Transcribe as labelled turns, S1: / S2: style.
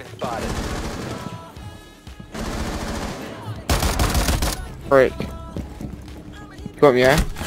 S1: been spotted.
S2: Break. You got me, yeah?